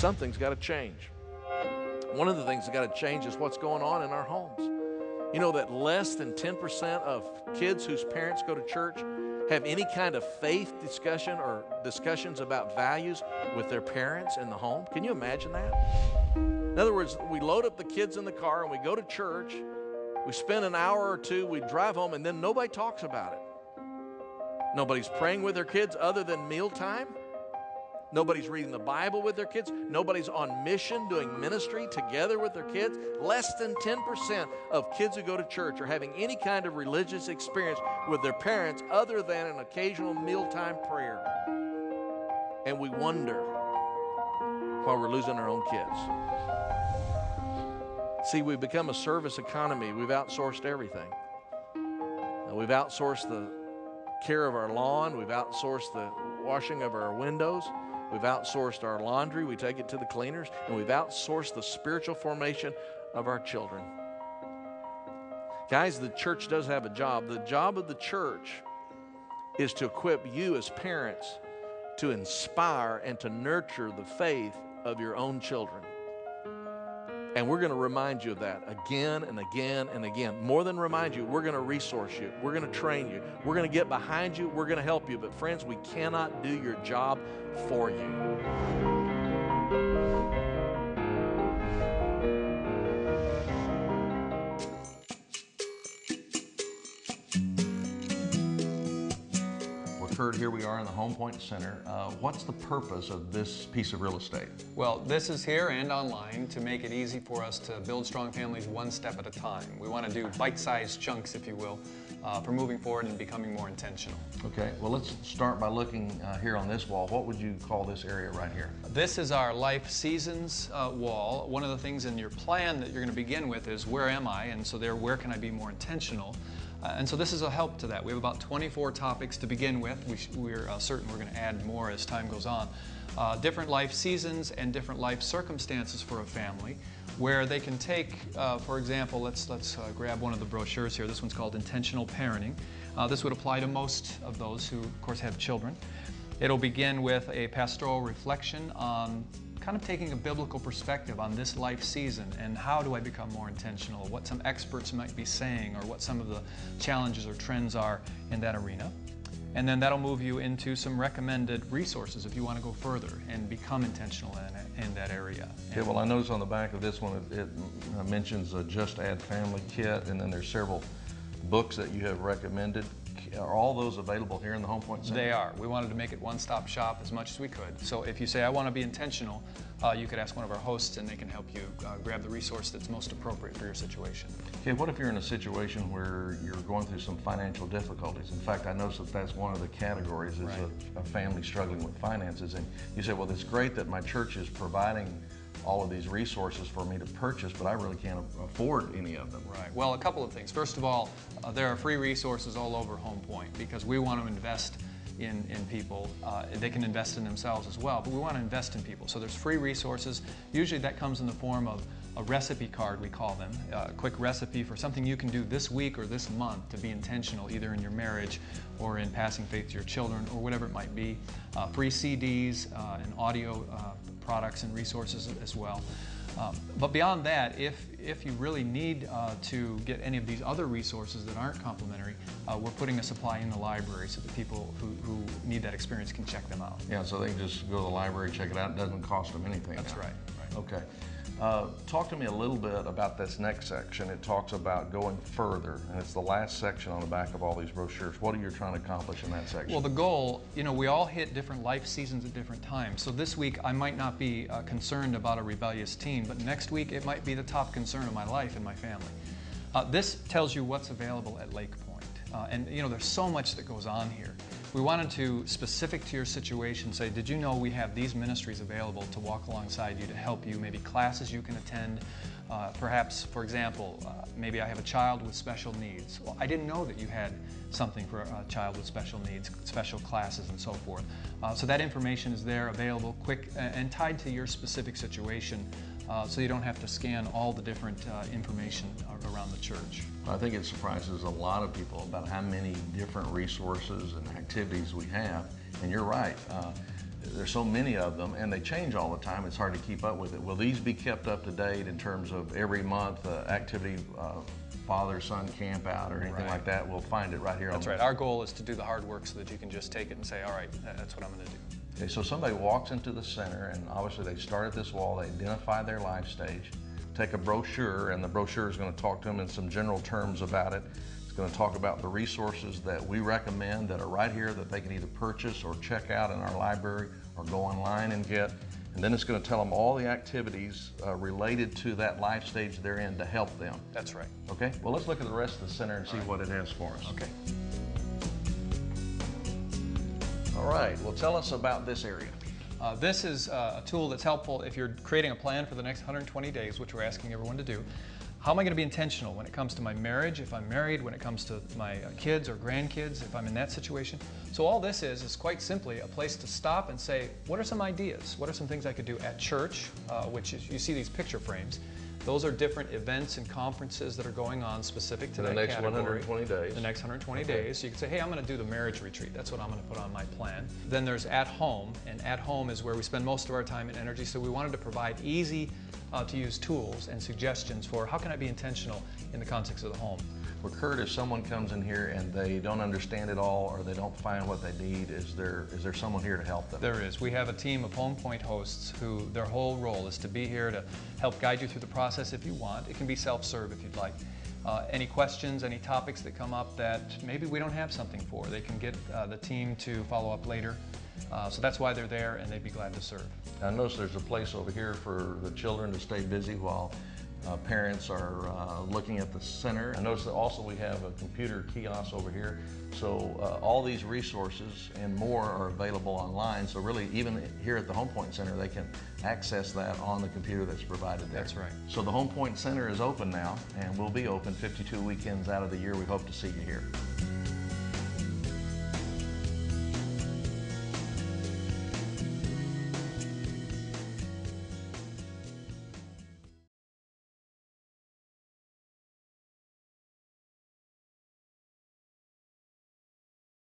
something's got to change. One of the things that's got to change is what's going on in our homes. You know that less than 10% of kids whose parents go to church have any kind of faith discussion or discussions about values with their parents in the home? Can you imagine that? In other words, we load up the kids in the car and we go to church, we spend an hour or two, we drive home, and then nobody talks about it. Nobody's praying with their kids other than mealtime. Nobody's reading the Bible with their kids. Nobody's on mission doing ministry together with their kids. Less than 10% of kids who go to church are having any kind of religious experience with their parents other than an occasional mealtime prayer. And we wonder why we're losing our own kids. See, we've become a service economy. We've outsourced everything. We've outsourced the care of our lawn. We've outsourced the washing of our windows. We've outsourced our laundry, we take it to the cleaners, and we've outsourced the spiritual formation of our children. Guys, the church does have a job. The job of the church is to equip you as parents to inspire and to nurture the faith of your own children. And we're going to remind you of that again and again and again. More than remind you, we're going to resource you. We're going to train you. We're going to get behind you. We're going to help you. But, friends, we cannot do your job for you. Here we are in the HomePointe Center. Uh, what's the purpose of this piece of real estate? Well, this is here and online to make it easy for us to build strong families one step at a time. We want to do bite-sized chunks, if you will, uh, for moving forward and becoming more intentional. Okay, well let's start by looking uh, here on this wall. What would you call this area right here? This is our life seasons uh, wall. One of the things in your plan that you're going to begin with is where am I? And so there, where can I be more intentional? Uh, and so this is a help to that. We have about 24 topics to begin with. We, are uh, certain we're going to add more as time goes on. Uh, different life seasons and different life circumstances for a family where they can take, uh, for example, let's, let's uh, grab one of the brochures here. This one's called Intentional Parenting. Uh, this would apply to most of those who, of course, have children. It'll begin with a pastoral reflection on kind of taking a biblical perspective on this life season and how do I become more intentional, what some experts might be saying, or what some of the challenges or trends are in that arena. And then that'll move you into some recommended resources if you want to go further and become intentional in, in that area. Yeah, well, I notice on the back of this one it, it mentions a Just Add Family Kit, and then there's several books that you have recommended are all those available here in the HomePointe Center? They are. We wanted to make it one-stop shop as much as we could. So if you say, I want to be intentional, uh, you could ask one of our hosts and they can help you uh, grab the resource that's most appropriate for your situation. Okay, what if you're in a situation where you're going through some financial difficulties? In fact, I noticed that that's one of the categories is right. a, a family struggling with finances. And you say, well, it's great that my church is providing all of these resources for me to purchase, but I really can't afford any of them. Right. Well, a couple of things. First of all, uh, there are free resources all over HomePointe because we want to invest in, in people. Uh, they can invest in themselves as well, but we want to invest in people. So there's free resources. Usually that comes in the form of a recipe card, we call them, uh, a quick recipe for something you can do this week or this month to be intentional, either in your marriage or in passing faith to your children or whatever it might be. Uh, free CDs uh, and audio uh, products and resources as well. Um, but beyond that, if, if you really need uh, to get any of these other resources that aren't complimentary, uh, we're putting a supply in the library so that people who, who need that experience can check them out. Yeah, so they can just go to the library, check it out. It doesn't cost them anything. That's right, right. Okay. Uh, talk to me a little bit about this next section. It talks about going further, and it's the last section on the back of all these brochures. What are you trying to accomplish in that section? Well, the goal, you know, we all hit different life seasons at different times. So this week, I might not be uh, concerned about a rebellious teen, but next week, it might be the top concern of my life and my family. Uh, this tells you what's available at Lake Pointe. Uh, and, you know, there's so much that goes on here. We wanted to, specific to your situation, say, did you know we have these ministries available to walk alongside you to help you, maybe classes you can attend, uh, perhaps, for example, uh, maybe I have a child with special needs. Well, I didn't know that you had something for a child with special needs, special classes and so forth. Uh, so that information is there, available, quick, and tied to your specific situation uh, so you don't have to scan all the different uh, information around the church. I think it surprises a lot of people about how many different resources and activities we have. And you're right. Uh, there's so many of them and they change all the time, it's hard to keep up with it. Will these be kept up to date in terms of every month uh, activity, uh, father son camp out or anything Right. like that? We'll find it right here That's right. Our goal is to do the hard work so that you can just take it and say, all right, that's what I'm going to do. Okay, so somebody walks into the center and obviously they start at this wall, they identify their life stage, take a brochure, and the brochure is going to talk to them in some general terms about it. It's going to talk about the resources that we recommend that are right here that they can either purchase or check out in our library or go online and get. And then it's going to tell them all the activities uh, related to that life stage they're in to help them. That's right. Okay? Well, let's look at the rest of the center and see what it has for us. Okay. All right. Well, tell us about this area. Uh, this is uh, a tool that's helpful if you're creating a plan for the next 120 days, which we're asking everyone to do. How am I going to be intentional when it comes to my marriage, if I'm married, when it comes to my uh, kids or grandkids, if I'm in that situation? So, all this is, is quite simply a place to stop and say, what are some ideas? What are some things I could do at church, uh, which is, you see these picture frames. Those are different events and conferences that are going on specific to In the that next category. 120 days. The next 120 Okay. days. So you can say, hey, I'm going to do the marriage retreat. That's what I'm going to put on my plan. Then there's at home, and at home is where we spend most of our time and energy. So we wanted to provide easy uh, to use tools and suggestions for how can I be intentional in the context of the home. Well, Kurt, if someone comes in here and they don't understand it all or they don't find what they need, is there is there someone here to help them? There is. We have a team of Home Point hosts who their whole role is to be here to help guide you through the process if you want. It can be self-serve if you'd like. Uh, any questions, any topics that come up that maybe we don't have something for, they can get uh, the team to follow up later. Uh, so that's why they're there and they'd be glad to serve. I notice there's a place over here for the children to stay busy while uh, parents are uh, looking at the center. I notice that also we have a computer kiosk over here. So uh, all these resources and more are available online. So really, even here at the HomePointe Center, they can access that on the computer that's provided there. That's right. So the HomePointe Center is open now, and will be open 52 weekends out of the year. We hope to see you here.